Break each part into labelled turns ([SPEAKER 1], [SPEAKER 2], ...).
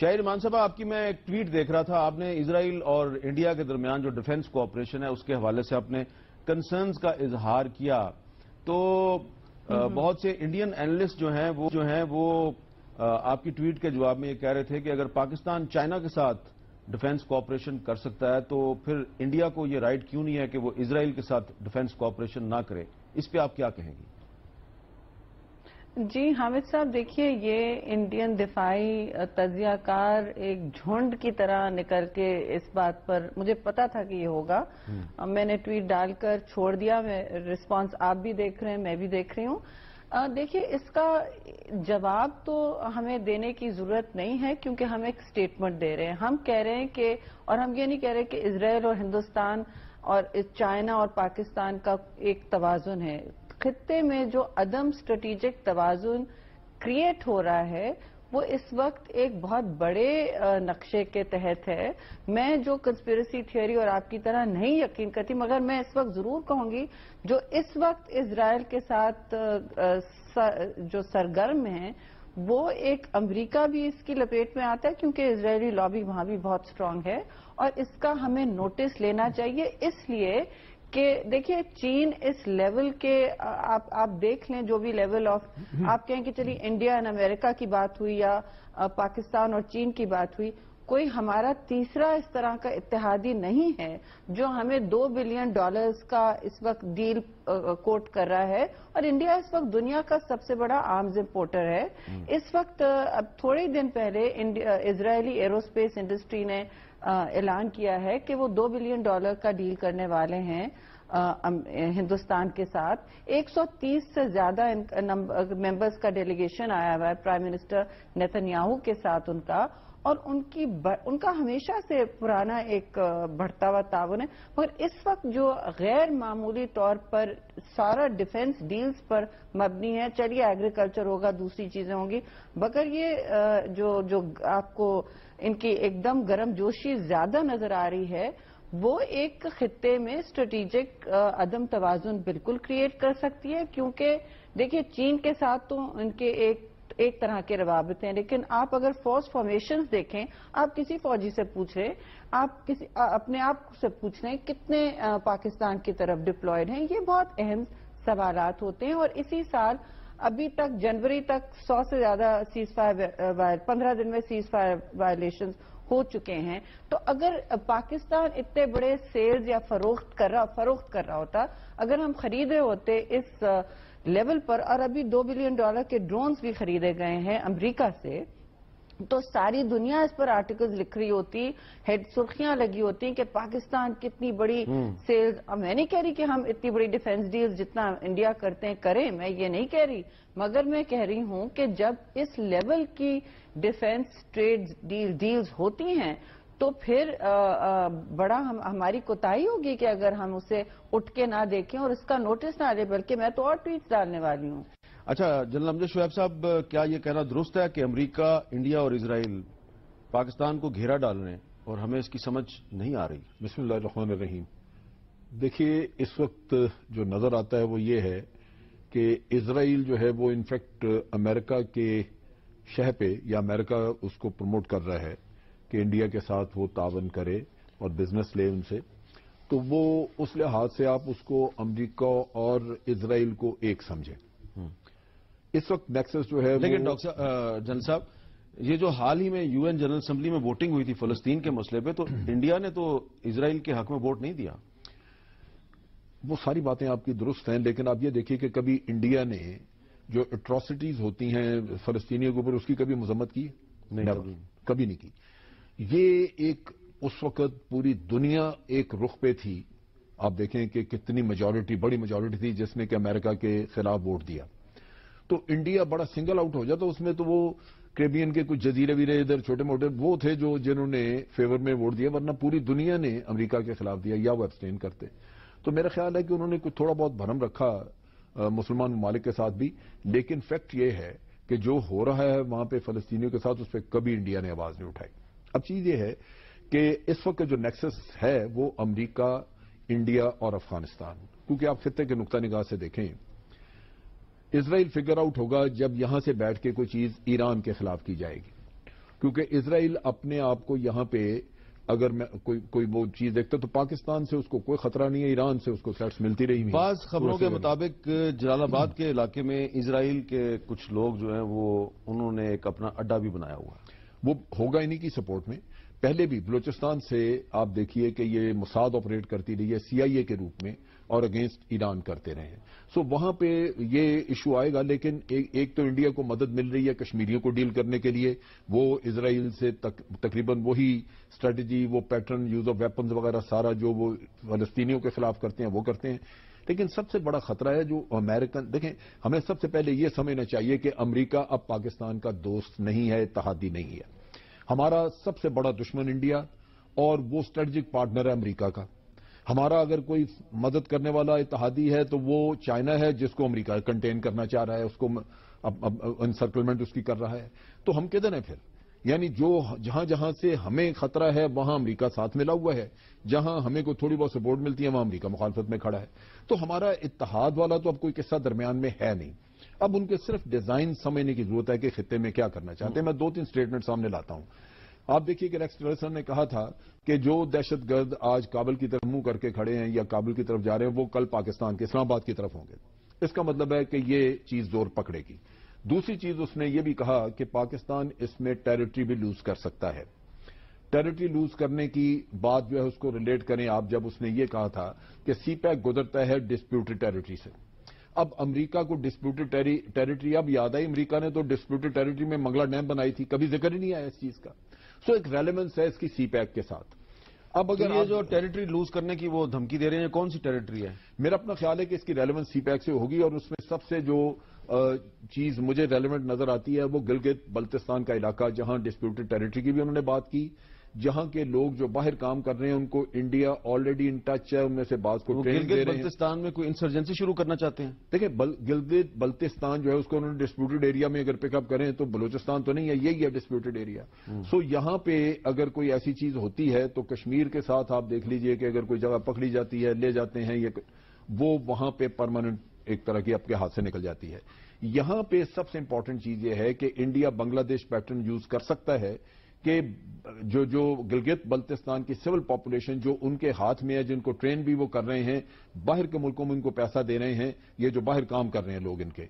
[SPEAKER 1] شاہر مان صاحب آپ کی میں ایک ٹویٹ دیکھ رہا تھا۔ آپ نے اسرائیل اور انڈیا کے درمیان جو ڈیفنس کوآپریشن ہے اس کے حوالے سے آپ نے کنسرنز کا اظہار کیا۔ تو بہت سے انڈین اینالسٹ جو ہیں وہ جو ہیں وہ آپ کی ٹویٹ کے جواب میں یہ کہہ رہے تھے کہ اگر پاکستان چائنا کے ساتھ ڈیفنس کوآپریشن کر سکتا ہے تو پھر انڈیا کو یہ رائٹ کیوں نہیں ہے کہ وہ اسرائیل کے ساتھ ڈیفنس کوآپریشن نہ کرے؟ اس پہ آپ کیا کہیں گی؟
[SPEAKER 2] جی حامد صاحب دیکھیے یہ انڈین دفاعی تجزیہ کار ایک جھنڈ کی طرح نکل کے اس بات پر مجھے پتا تھا کہ یہ ہوگا۔ میں نے ٹویٹ ڈال کر چھوڑ دیا۔ میں رسپانس آپ بھی دیکھ رہے ہیں میں بھی دیکھ رہی ہوں۔ دیکھیے اس کا جواب تو ہمیں دینے کی ضرورت نہیں ہے کیونکہ ہم ایک سٹیٹمنٹ دے رہے ہیں۔ ہم کہہ رہے ہیں کہ اور ہم یہ نہیں کہہ رہے کہ اسرائیل اور ہندوستان اور چائنا اور پاکستان کا ایک توازن ہے۔ خطے میں جو عدم سٹریٹجک توازن کریٹ ہو رہا ہے، وہ اس وقت ایک بہت بڑے نقشے کے تحت ہے۔ میں جو کنسپیرسی تھیوری اور آپ کی طرح نہیں یقین کرتی، مگر میں اس وقت ضرور کہوں گی، جو اس وقت اسرائیل کے ساتھ جو سرگرم ہیں، وہ ایک امریکہ بھی اس کی لپیٹ میں آتا ہے، کیونکہ اسرائیلی لابی وہاں بھی بہت سٹرونگ ہے۔ اور اس کا ہمیں نوٹس لینا چاہیے، اس لیے کہ دیکھیے چین اس لیول کے آپ دیکھ لیں جو بھی لیول آف آپ کہیں کہ چلیے انڈیا اینڈ امریکہ کی بات ہوئی یا پاکستان اور چین کی بات ہوئی کوئی ہمارا تیسرا اس طرح کا اتحادی نہیں ہے جو ہمیں دو بلین ڈالرز کا اس وقت ڈیل کوٹ کر رہا ہے اور انڈیا اس وقت دنیا کا سب سے بڑا آرمز امپورٹر ہے۔ اس وقت اب تھوڑے دن پہلے اسرائیلی ایروسپیس انڈسٹری نے اعلان کیا ہے کہ وہ دو بلین ڈالر کا ڈیل کرنے والے ہیں ہندوستان کے ساتھ۔ ایک سو تیس سے زیادہ ممبرز کا ڈیلیگیشن آیا ہوا ہے، پرائم منسٹر نیتنیاہو کے ساتھ ان کا۔ اور ان کی ان کا ہمیشہ سے پرانا ایک بڑھتا ہوا تعاون ہے۔ مگر اس وقت جو غیر معمولی طور پر سارا ڈیفنس ڈیلز پر مبنی ہے، چلیے ایگریکلچر ہوگا، دوسری چیزیں ہوں گی۔ مگر یہ جو جو آپ کو ان کی ایک دم گرم جوشی زیادہ نظر آ رہی ہے، وہ ایک خطے میں اسٹریٹجک عدم توازن بالکل کریٹ کر سکتی ہے، کیونکہ دیکھیے چین کے ساتھ تو ان کے ایک ایک طرح کے روابط ہیں، لیکن آپ اگر فورس فارمیشن دیکھیں، آپ کسی فوجی سے پوچھ رہے، آپ کسی اپنے آپ سے پوچھ رہے کتنے پاکستان کی طرف ڈپلوئڈ ہیں، یہ بہت اہم سوالات ہوتے ہیں اور اسی سال ابھی تک جنوری تک سو سے زیادہ سیز فائر uh, پندرہ دن میں سیز فائر وائلیشن ہو چکے ہیں۔ تو اگر پاکستان اتنے بڑے سیلز یا فروخت کر رہا فروخت کر رہا ہوتا، اگر ہم خریدے ہوتے اس uh, لیول پر اور ابھی دو بلین ڈالر کے ڈرونز بھی خریدے گئے ہیں امریکہ سے تو ساری دنیا اس پر آرٹیکلز لکھ رہی ہوتی ہیڈ سرخیاں لگی ہوتی کہ پاکستان کتنی بڑی سیلز میں نہیں کہہ رہی کہ ہم اتنی بڑی ڈیفنس ڈیلز جتنا انڈیا کرتے ہیں کریں میں یہ نہیں کہہ رہی مگر میں کہہ رہی ہوں کہ جب اس لیول کی ڈیفنس ٹریڈ ڈیلز ہوتی ہیں تو پھر بڑا ہماری کوتاہی ہوگی کہ اگر ہم اسے اٹھ کے نہ دیکھیں اور اس کا نوٹس نہ لے بلکہ میں تو اور ٹویٹس ڈالنے والی ہوں۔
[SPEAKER 1] اچھا جنرل امجد شعیب صاحب، کیا یہ کہنا درست ہے کہ امریکہ، انڈیا اور اسرائیل پاکستان کو گھیرا ڈال رہے ہیں اور ہمیں اس کی سمجھ نہیں آ رہی؟
[SPEAKER 3] بسم اللہ الرحمن الرحیم۔ دیکھیے، اس وقت جو نظر آتا ہے وہ یہ ہے کہ اسرائیل جو ہے وہ انفیکٹ امریکہ کے شہ پہ یا امریکہ اس کو پروموٹ کر رہا ہے کہ انڈیا کے ساتھ وہ تعاون کرے اور بزنس لے ان سے، تو وہ اس لحاظ سے آپ اس کو امریکہ اور اسرائیل کو ایک سمجھیں۔ اس وقت نیکسس جو ہے
[SPEAKER 1] لیکن ڈاکٹر جن صاحب یہ جو حال ہی میں یو این جنرل اسمبلی میں ووٹنگ ہوئی تھی فلسطین کے مسئلے پہ تو انڈیا نے تو اسرائیل کے حق میں ووٹ نہیں دیا۔
[SPEAKER 3] وہ ساری باتیں آپ کی درست ہیں لیکن آپ یہ دیکھیے کہ کبھی انڈیا نے جو اٹراسٹیز ہوتی ہیں فلسطینیوں کے اوپر اس کی کبھی مذمت کی؟ کبھی نہیں۔ کی۔ یہ ایک اس وقت پوری دنیا ایک رخ پہ تھی۔ آپ دیکھیں کہ کتنی میجورٹی بڑی میجورٹی تھی جس نے کہ امریکہ کے خلاف ووٹ دیا۔ تو انڈیا بڑا سنگل آؤٹ ہو جاتا، اس میں تو وہ کریبین کے کچھ جزیرے ویرے ادھر چھوٹے موٹے، وہ تھے جو جنہوں نے فیور میں ووٹ دیا، ورنہ پوری دنیا نے امریکہ کے خلاف دیا، یا وہ ایبسٹین کرتے۔ تو میرا خیال ہے کہ انہوں نے کچھ تھوڑا بہت بھرم رکھا مسلمان ممالک کے ساتھ بھی۔ لیکن فیکٹ یہ ہے کہ جو ہو رہا ہے وہاں پہ فلسطینیوں کے ساتھ، اس پہ کبھی انڈیا نے آواز نہیں اٹھائی۔ اب چیز یہ ہے کہ اس وقت جو نیکسس ہے، وہ امریکہ، انڈیا اور افغانستان۔ کیونکہ آپ خطے کے نقطہ نگاہ سے دیکھیں اسرائیل فگر آؤٹ ہوگا جب یہاں سے بیٹھ کے کوئی چیز ایران کے خلاف کی جائے گی۔ کیونکہ اسرائیل اپنے آپ کو یہاں پہ اگر میں کوئی کوئی وہ چیز دیکھتا تو پاکستان سے اس کو کوئی خطرہ نہیں ہے ایران سے اس کو سیٹس ملتی رہی
[SPEAKER 1] بعض خبروں کے مطابق جلال آباد کے علاقے میں اسرائیل کے کچھ لوگ جو ہیں وہ انہوں نے ایک اپنا اڈا بھی بنایا ہوا ہے۔
[SPEAKER 3] وہ ہوگا انہیں کی سپورٹ میں۔ پہلے بھی بلوچستان سے آپ دیکھیے کہ یہ مساد آپریٹ کرتی رہی ہے سی آئی اے کے روپ میں۔ اور اگینسٹ ایران کرتے رہے ہیں۔ سو وہاں پہ یہ ایشو آئے گا، لیکن ایک تو انڈیا کو مدد مل رہی ہے کشمیریوں کو ڈیل کرنے کے لیے۔ وہ اسرائیل سے تقریباً وہی اسٹریٹجی وہ پیٹرن یوز آف ویپنز وغیرہ، سارا جو وہ فلسطینیوں کے خلاف کرتے ہیں، وہ کرتے ہیں۔ لیکن سب سے بڑا خطرہ ہے جو امریکن دیکھیں، ہمیں سب سے پہلے یہ سمجھنا چاہیے کہ امریکہ اب پاکستان کا دوست نہیں ہے، اتحادی نہیں ہے۔ ہمارا سب سے بڑا دشمن انڈیا اور وہ اسٹریٹجک پارٹنر ہے امریکہ کا۔ ہمارا اگر کوئی مدد کرنے والا اتحادی ہے تو وہ چائنا ہے جس کو امریکہ کنٹین کرنا چاہ رہا ہے، اس کو انسرکلمنٹ اس کی کر رہا ہے۔ تو ہم کدھر ہیں پھر یعنی جو جہاں جہاں سے ہمیں خطرہ ہے، وہاں امریکہ ساتھ ملا ہوا ہے۔ جہاں ہمیں کوئی تھوڑی بہت سپورٹ ملتی ہے، وہاں امریکہ مخالفت میں کھڑا ہے۔ تو ہمارا اتحاد والا تو اب کوئی قصہ درمیان میں ہے نہیں۔ اب ان کے صرف ڈیزائن سمجھنے کی ضرورت ہے کہ خطے میں کیا کرنا چاہتے ہیں۔ میں دو تین اسٹیٹمنٹ سامنے لاتا ہوں۔ آپ دیکھیے کہ ریکس ٹیلرسن نے کہا تھا کہ جو دہشت گرد آج کابل کی طرف منہ کر کے کھڑے ہیں یا کابل کی طرف جا رہے ہیں، وہ کل پاکستان کے، اسلام آباد کی طرف ہوں گے۔ اس کا مطلب ہے کہ یہ چیز زور پکڑے گی۔ دوسری چیز اس نے یہ بھی کہا کہ پاکستان اس میں ٹیریٹری بھی لوز کر سکتا ہے۔ ٹیریٹری لوز کرنے کی بات جو ہے اس کو ریلیٹ کریں۔ آپ جب اس نے یہ کہا تھا کہ سی پیک گزرتا ہے ڈسپیوٹڈ ٹیریٹری سے۔ اب امریکہ کو ڈسپیوٹڈ ٹیریٹری اب یاد آئی امریکہ نے تو ڈسپیوٹڈ ٹیریٹری میں منگلا ڈیم بنائی تھی۔ کبھی ذکر ہی نہیں آیا اس چیز کا۔ سو ایک ریلیونس ہے اس کی سی پیک کے ساتھ۔
[SPEAKER 1] اب اگر یہ جو ٹیریٹری لوز کرنے کی وہ دھمکی دے رہے ہیں کون سی ٹیریٹری ہے؟
[SPEAKER 3] میرا اپنا خیال ہے کہ اس کی ریلیونس سی پیک سے ہوگی اور اس میں سب سے جو چیز مجھے ریلیونٹ نظر آتی ہے وہ گلگت بلتستان کا علاقہ جہاں ڈسپیوٹڈ ٹیریٹری کی بھی انہوں نے بات کی۔ جہاں کے لوگ جو باہر کام کر رہے ہیں ان کو انڈیا آلریڈی ان ٹچ ہے ان میں سے بعض کو
[SPEAKER 1] ٹریننگ دے رہے ہیں۔ بلتستان میں کوئی انسرجنسی شروع کرنا چاہتے ہیں؟
[SPEAKER 3] دیکھیں گلگت بلتستان جو ہے اس کو انہوں نے ڈسپیوٹڈ ایریا میں اگر پک اپ کریں تو بلوچستان تو نہیں ہے یہی ہے ڈسپیوٹڈ ایریا سو یہاں پہ اگر کوئی ایسی چیز ہوتی ہے تو کشمیر کے ساتھ آپ دیکھ لیجیے کہ اگر کوئی جگہ پکڑی جاتی ہے لے جاتے ہیں وہ وہاں پہ پرماننٹ ایک طرح کی آپ کے ہاتھ سے نکل جاتی ہے۔ یہاں پہ سب سے امپورٹنٹ چیز یہ ہے کہ انڈیا بنگلہ دیش پیٹرن یوز کر سکتا ہے۔ کہ جو جو گلگت بلتستان کی سول پاپولیشن جو ان کے ہاتھ میں ہے جن کو ٹرین بھی وہ کر رہے ہیں باہر کے ملکوں میں ان کو پیسہ دے رہے ہیں یہ جو باہر کام کر رہے ہیں لوگ ان کے۔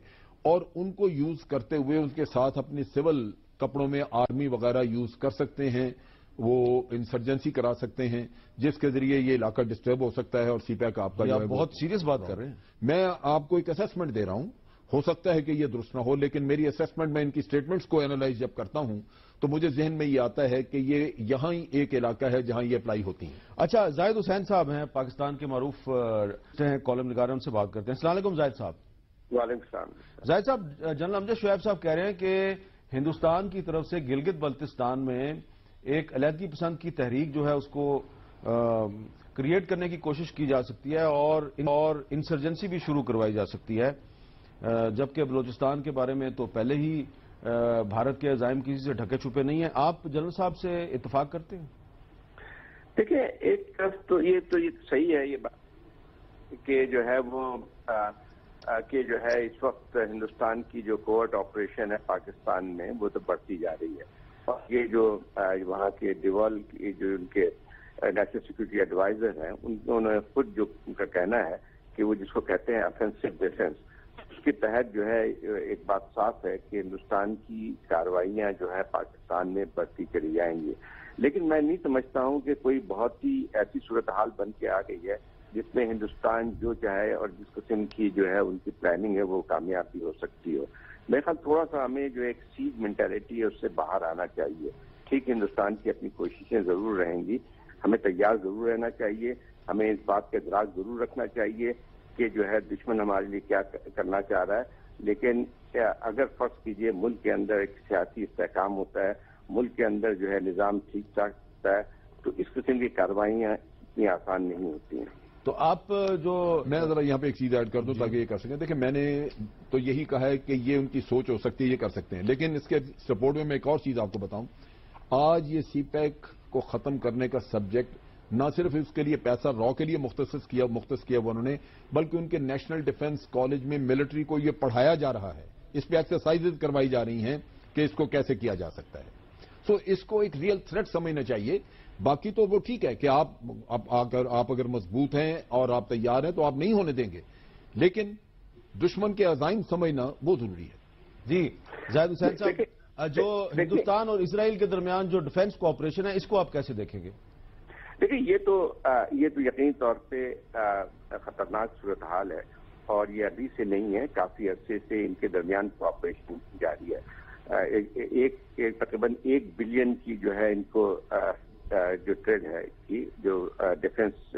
[SPEAKER 3] اور ان کو یوز کرتے ہوئے ان کے ساتھ اپنی سول کپڑوں میں آرمی وغیرہ یوز کر سکتے ہیں وہ انسرجنسی کرا سکتے ہیں جس کے ذریعے یہ علاقہ ڈسٹرب ہو سکتا ہے اور سی پیک آپ کا
[SPEAKER 1] بہت سیریس بات کر رہے ہیں۔
[SPEAKER 3] میں آپ کو ایک اسسمنٹ دے رہا ہوں۔ ہو سکتا ہے کہ یہ درست نہ ہو لیکن میری اسسمنٹ میں ان کی اسٹیٹمنٹس کو اینالائز جب کرتا ہوں تو مجھے ذہن میں یہ آتا ہے کہ یہ یہاں ہی ایک علاقہ ہے جہاں یہ اپلائی ہوتی ہیں۔
[SPEAKER 1] اچھا زاہد حسین صاحب ہیں پاکستان کے معروف کالم نگار ان سے بات کرتے ہیں۔ السلام علیکم زاہد صاحب۔
[SPEAKER 4] وعلیکم السلام۔
[SPEAKER 1] زاہد صاحب جنرل امجد شعیب صاحب کہہ رہے ہیں کہ ہندوستان کی طرف سے گلگت بلتستان میں ایک علیحدگی پسند کی تحریک جو ہے اس کو کریٹ کرنے کی کوشش کی جا سکتی ہے اور انسرجنسی بھی شروع کروائی جا سکتی ہے۔ جبکہ بلوچستان کے بارے میں تو پہلے ہی بھارت کے عزائم کسی سے ڈھکے چھپے نہیں ہیں۔ آپ جنرل صاحب سے اتفاق کرتے ہیں؟
[SPEAKER 4] دیکھیں، ایک طرف تو یہ تو یہ صحیح ہے، یہ بات کہ جو ہے وہ کہ جو ہے اس وقت ہندوستان کی جو کوٹ آپریشن ہے پاکستان میں، وہ تو بڑھتی جا رہی ہے۔ اور یہ جو وہاں کے ڈیوال جو ان کے نیشنل سیکورٹی ایڈوائزر ہیں انہوں نے خود جو ان کا کہنا ہے کہ وہ جس کو کہتے ہیں افینسو ڈیفینس اس کے تحت جو ہے، ایک بات صاف ہے کہ ہندوستان کی کاروائیاں جو ہے پاکستان میں بڑھتی چلی جائیں گی۔ لیکن میں نہیں سمجھتا ہوں کہ کوئی بہت ہی ایسی صورتحال بن کے آ گئی ہے جس میں ہندوستان جو چاہے اور جس قسم کی جو ہے ان کی پلاننگ ہے وہ کامیاب بھی ہو سکتی ہو۔ میرے خیال تھوڑا سا ہمیں جو ایک سیز مینٹلٹی ہے، اس سے باہر آنا چاہیے۔ ٹھیک، ہندوستان کی اپنی کوششیں ضرور رہیں گی۔ ہمیں تیار ضرور رہنا چاہیے۔ ہمیں اس بات کا ادراک ضرور رکھنا چاہیے کہ جو ہے دشمن ہمارے لیے کیا کرنا چاہ رہا ہے۔ لیکن اگر فرض کیجیے ملک کے اندر ایک سیاسی استحکام ہوتا ہے، ملک کے اندر جو ہے نظام ٹھیک ٹھاک ہوتا ہے، تو اس قسم کی کاروائیاں اتنی آسان نہیں ہوتی ہیں۔
[SPEAKER 3] تو آپ جو میں ذرا یہاں پہ ایک چیز ایڈ کر دوں تاکہ یہ کر سکیں۔ دیکھیں میں نے تو یہی کہا ہے کہ یہ ان کی سوچ ہو سکتی ہے، یہ کر سکتے ہیں۔ لیکن اس کے سپورٹ میں میں ایک اور چیز آپ کو بتاؤں۔ آج یہ سی پیک کو ختم کرنے کا سبجیکٹ نہ صرف اس کے لیے پیسہ را کے لیے مختص کیا مختص کیا وہ انہوں نے بلکہ ان کے نیشنل ڈیفنس کالج میں ملٹری کو یہ پڑھایا جا رہا ہے۔ اس پہ ایکسرسائز کروائی جا رہی ہیں کہ اس کو کیسے کیا جا سکتا ہے۔ سو اس کو ایک ریئل تھریٹ سمجھنا چاہیے۔ باقی تو وہ ٹھیک ہے کہ آپ اگر آپ اگر مضبوط ہیں اور آپ تیار ہیں تو آپ نہیں ہونے دیں گے۔ لیکن دشمن کے عزائم سمجھنا بہت ضروری ہے۔
[SPEAKER 1] جی زید حسین صاحب جو ہندوستان اور اسرائیل کے درمیان جو ڈیفنس کوآپریشن ہے اس کو آپ کیسے دیکھیں گے؟
[SPEAKER 4] دیکھیں، یہ تو یہ تو یقینی طور پہ خطرناک صورتحال ہے اور یہ ابھی سے نہیں ہے، کافی عرصے سے ان کے درمیان کوآپریشن جاری ہے۔ ایک تقریباً ایک بلین کی جو ہے ان کو جو ٹریڈ ہے کی، جو ڈیفنس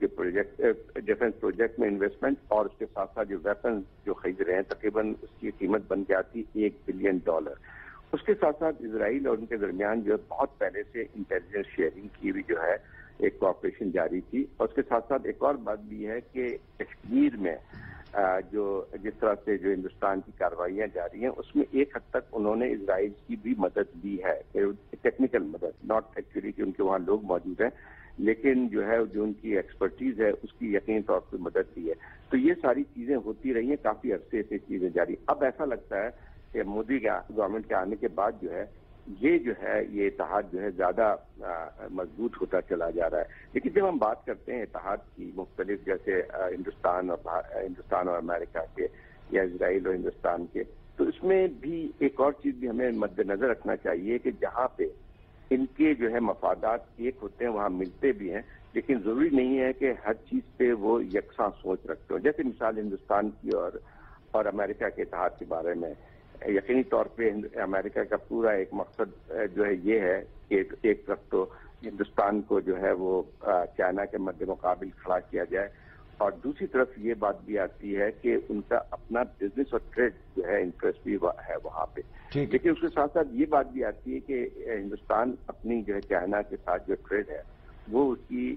[SPEAKER 4] جو پروجیکٹ ڈیفنس پروجیکٹ میں انویسٹمنٹ اور اس کے ساتھ ساتھ جو ویپن جو خرید رہے ہیں، تقریباً اس کی قیمت بن کے آتی ایک بلین ڈالر۔ اس کے ساتھ ساتھ اسرائیل اور ان کے درمیان جو ہے بہت پہلے سے انٹیلیجنس شیئرنگ کی بھی جو ہے ایک کوآپریشن جاری تھی اور اس کے ساتھ ساتھ ایک اور بات بھی ہے کہ کشمیر میں جو جس طرح سے جو ہندوستان کی کاروائیاں جاری ہیں، اس میں ایک حد تک انہوں نے اسرائیل کی بھی مدد دی ہے ٹیکنیکل مدد ناٹ ایکچولی کہ ان کے وہاں لوگ موجود ہیں، لیکن جو ہے جو ان کی ایکسپرٹیز ہے، اس کی یقین طور پہ مدد دی ہے۔ تو یہ ساری چیزیں ہوتی رہی ہیں، کافی عرصے سے چیزیں جاری۔ اب ایسا لگتا ہے کہ مودی گورنمنٹ کے آنے کے بعد جو ہے، یہ جو ہے، یہ اتحاد جو ہے زیادہ مضبوط ہوتا چلا جا رہا ہے۔ لیکن جب ہم بات کرتے ہیں اتحاد کی مختلف، جیسے ہندوستان اور ہندوستان اور امریکہ کے یا اسرائیل اور ہندوستان کے، تو اس میں بھی ایک اور چیز بھی ہمیں مد نظر رکھنا چاہیے کہ جہاں پہ ان کے جو ہے مفادات ایک ہوتے ہیں، وہاں ملتے بھی ہیں، لیکن ضروری نہیں ہے کہ ہر چیز پہ وہ یکساں سوچ رکھتے ہوں۔ جیسے مثال ہندوستان کی اور اور امریکہ کے اتحاد کے بارے میں یقینی طور پہ امریکہ کا پورا ایک مقصد جو ہے یہ ہے کہ ایک طرف تو ہندوستان کو جو ہے وہ چائنا کے مد مقابل کھڑا کیا جائے۔ اور دوسری طرف یہ بات بھی آتی ہے کہ ان کا اپنا بزنس اور ٹریڈ جو ہے انٹرسٹ بھی ہے وہاں پہ۔ لیکن اس کے ساتھ ساتھ یہ بات بھی آتی ہے کہ ہندوستان اپنی جو ہے چائنا کے ساتھ جو ٹریڈ ہے وہ اس کی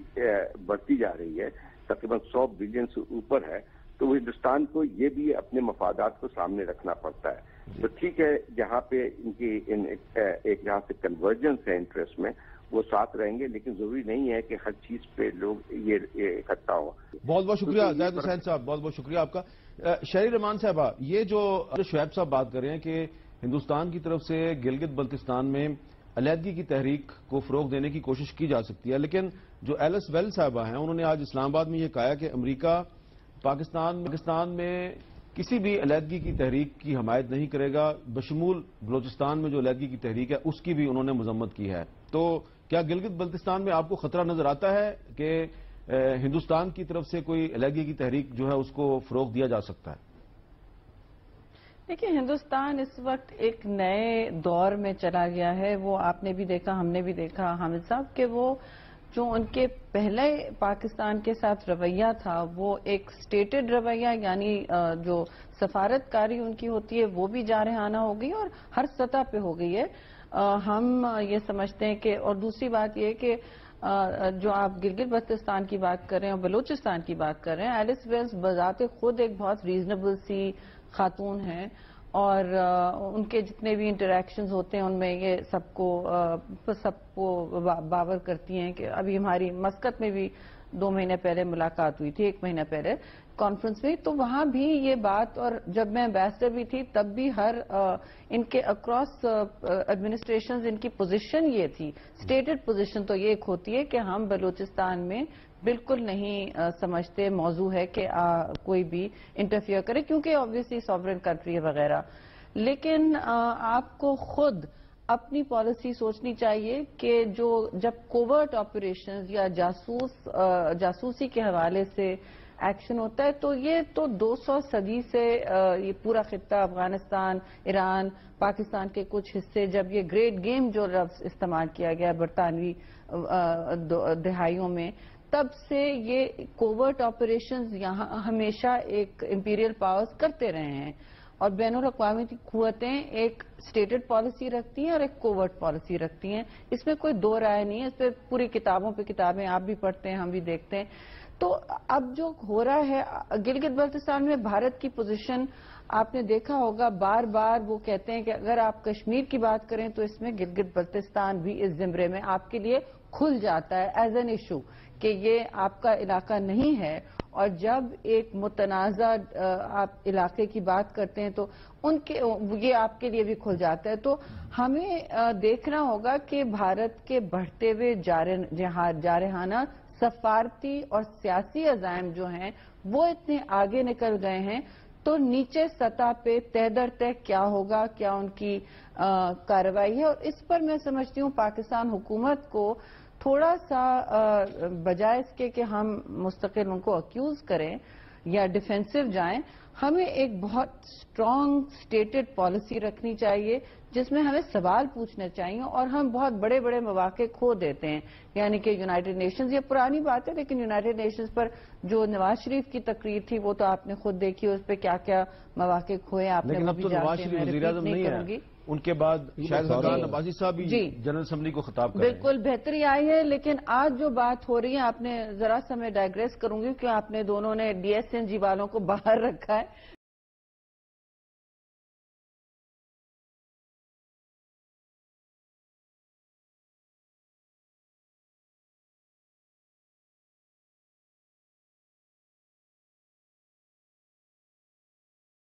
[SPEAKER 4] بڑھتی جا رہی ہے۔ تقریباً سو بلین سے اوپر ہے تو وہ ہندوستان کو یہ بھی اپنے مفادات کو سامنے رکھنا پڑتا ہے۔ تو ٹھیک ہے جہاں پہ ان کی ایک جہاں سے کنورجنس ہے انٹرسٹ میں وہ ساتھ رہیں گے لیکن ضروری نہیں ہے کہ ہر چیز پہ لوگ یہ اکٹھا ہوں۔
[SPEAKER 1] بہت بہت شکریہ زید حسین صاحب بہت بہت شکریہ آپ کا۔ شہری رحمان صاحبہ یہ جو شعیب صاحب بات کر رہے ہیں کہ ہندوستان کی طرف سے گلگت بلتستان میں علیحدگی کی تحریک کو فروغ دینے کی کوشش کی جا سکتی ہے لیکن جو ایلس ویل صاحبہ ہیں، انہوں نے آج اسلام آباد میں یہ کہا کہ امریکہ پاکستان پاکستان میں کسی بھی علیحدگی کی تحریک کی حمایت نہیں کرے گا۔ بشمول بلوچستان میں جو علیحدگی کی تحریک ہے، اس کی بھی انہوں نے مذمت کی ہے۔ تو کیا گلگت بلتستان میں آپ کو خطرہ نظر آتا ہے کہ ہندوستان کی طرف سے کوئی علیحدگی کی تحریک جو ہے، اس کو فروغ دیا جا سکتا ہے؟
[SPEAKER 2] دیکھیے، ہندوستان اس وقت ایک نئے دور میں چلا گیا ہے۔ وہ آپ نے بھی دیکھا، ہم نے بھی دیکھا۔ حامد صاحب، کہ وہ جو ان کے پہلے پاکستان کے ساتھ رویہ تھا، وہ ایک سٹیٹڈ رویہ یعنی جو سفارت کاری ان کی ہوتی ہے، وہ بھی جارحانہ ہو گئی اور ہر سطح پہ ہو گئی ہے۔ ہم یہ سمجھتے ہیں کہ، اور دوسری بات یہ کہ جو آپ گلگت بلتستان کی بات کر رہے ہیں اور بلوچستان کی بات کر رہے ہیں، ایلس ویلس بذات خود ایک بہت ریزنبل سی خاتون ہیں۔ اور ان کے جتنے بھی انٹریکشنز ہوتے ہیں، ان میں یہ سب کو سب کو باور کرتی ہیں کہ ابھی ہماری مسکت میں بھی دو مہینے پہلے ملاقات ہوئی تھی، ایک مہینہ پہلے کانفرنس میں، تو وہاں بھی یہ بات، اور جب میں امبیسڈر بھی تھی، تب بھی ہر ان کے اکراس ایڈمنسٹریشن ان کی پوزیشن یہ تھی اسٹیٹڈ پوزیشن تو یہ ایک ہوتی ہے کہ ہم بلوچستان میں بالکل نہیں سمجھتے، موضوع ہے کہ کوئی بھی انٹرفیئر کرے، کیونکہ آبویسلی سوورن کنٹری وغیرہ۔ لیکن آپ کو خود اپنی پالیسی سوچنی چاہیے کہ جو، جب کوورٹ آپریشن یا جاسوس جاسوسی کے حوالے سے ایکشن ہوتا ہے، تو یہ تو دو سو صدی سے یہ پورا خطہ افغانستان، ایران، پاکستان کے کچھ حصے، جب یہ گریٹ گیم جو لفظ استعمال کیا گیا برطانوی دہائیوں میں تب سے یہ کوورٹ آپریشنز یہاں ہمیشہ ایک امپیریل پاورز کرتے رہے ہیں۔ اور بین الاقوامی قوتیں ایک اسٹیٹڈ پالیسی رکھتی ہیں اور ایک کوورٹ پالیسی رکھتی ہیں۔ اس میں کوئی دو رائے نہیں ہے، اس پہ پوری کتابوں پہ کتابیں آپ بھی پڑھتے ہیں، ہم بھی دیکھتے ہیں۔ تو اب جو ہو رہا ہے، گلگت بلتستان میں بھارت کی پوزیشن آپ نے دیکھا ہوگا، بار بار وہ کہتے ہیں کہ اگر آپ کشمیر کی بات کریں تو اس میں گلگت بلتستان بھی اس زمرے میں آپ کے لیے کھل جاتا ہے ایز این ایشو کہ یہ آپ کا علاقہ نہیں ہے اور جب ایک متنازع آپ علاقے کی بات کرتے ہیں تو ان کے، یہ آپ کے لیے بھی کھل جاتا ہے۔ تو ہمیں دیکھنا ہوگا کہ بھارت کے بڑھتے ہوئے جارحانہ سفارتی اور سیاسی عزائم جو ہیں، وہ اتنے آگے نکل گئے ہیں۔ تو نیچے سطح پہ تہ در تہ کیا ہوگا، کیا ان کی کارروائی ہے؟ اور اس پر میں سمجھتی ہوں پاکستان حکومت کو تھوڑا سا بجائے اس کے کہ ہم مستقل ان کو اکیوز کریں یا ڈیفینسو جائیں، ہمیں ایک بہت اسٹرانگ اسٹیٹڈ پالیسی رکھنی چاہیے جس میں ہمیں سوال پوچھنے چاہیے اور ہم بہت بڑے بڑے مواقع کھو دیتے ہیں یعنی کہ یونائٹڈ نیشنز یہ پرانی بات ہے لیکن یونائٹڈ نیشنز پر جو نواز شریف کی تقریر تھی وہ تو آپ نے خود دیکھی اس پہ کیا کیا مواقع کھوئے آپ نے
[SPEAKER 1] نہیں کروں گی۔ ان کے بعد شاید نبازی صاحب جی۔ جنرل اسمبلی کو خطاب کر
[SPEAKER 2] بالکل بہتری آئی ہے لیکن آج جو بات ہو رہی ہے آپ نے ذرا سا میں ڈائگریس کروں گی کہ آپ نے دونوں نے ڈی ایس این جی والوں کو باہر رکھا ہے۔